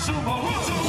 什么？